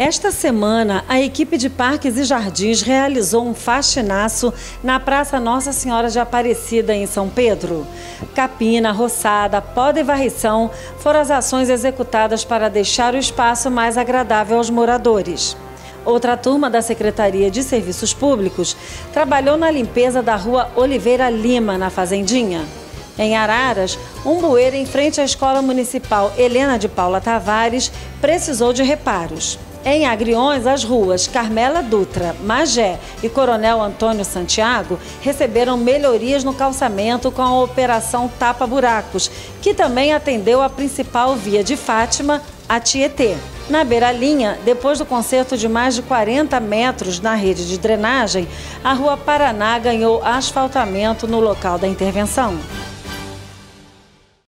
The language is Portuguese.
Esta semana, a equipe de Parques e Jardins realizou um faxinaço na Praça Nossa Senhora de Aparecida, em São Pedro. Capina, roçada, poda e varrição foram as ações executadas para deixar o espaço mais agradável aos moradores. Outra turma da Secretaria de Serviços Públicos trabalhou na limpeza da rua Oliveira Lima, na Fazendinha. Em Araras, um bueiro em frente à Escola Municipal Helena de Paula Tavares precisou de reparos. Em Agriões, as ruas Carmela Dutra, Magé e Coronel Antônio Santiago receberam melhorias no calçamento com a operação Tapa Buracos, que também atendeu a principal via de Fátima, a Tietê. Na beira-linha, depois do conserto de mais de 40 metros na rede de drenagem, a Rua Paraná ganhou asfaltamento no local da intervenção.